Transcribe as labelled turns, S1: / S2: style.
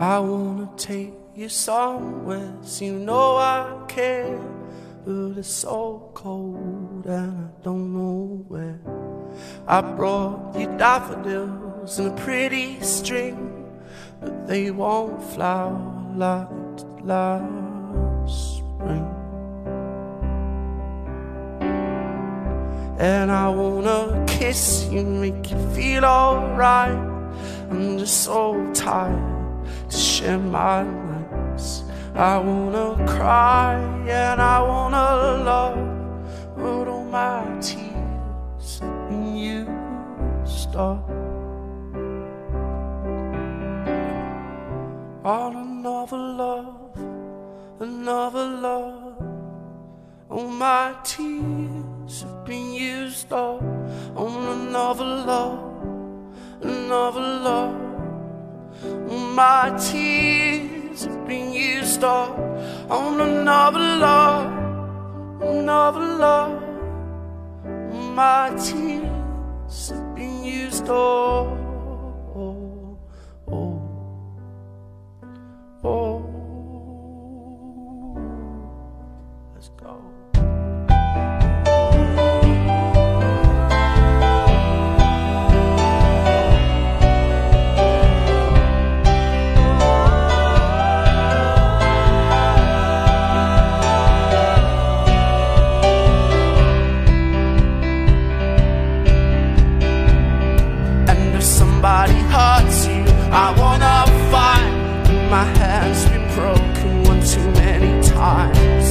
S1: I wanna take you somewhere, so you know I care. But it's so cold and I don't know where. I brought you daffodils and a pretty string, but they won't flower like last spring. And I wanna kiss you, make you feel alright. I'm just so tired to share my nights. I wanna cry and I wanna love, but all my tears and you stop. On another love, another love. All my tears have been used up on another love, another love. My tears have been used up on another love, another love. My tears have been used up. Somebody hurts you, I wanna fight. My hand's been broken one too many times.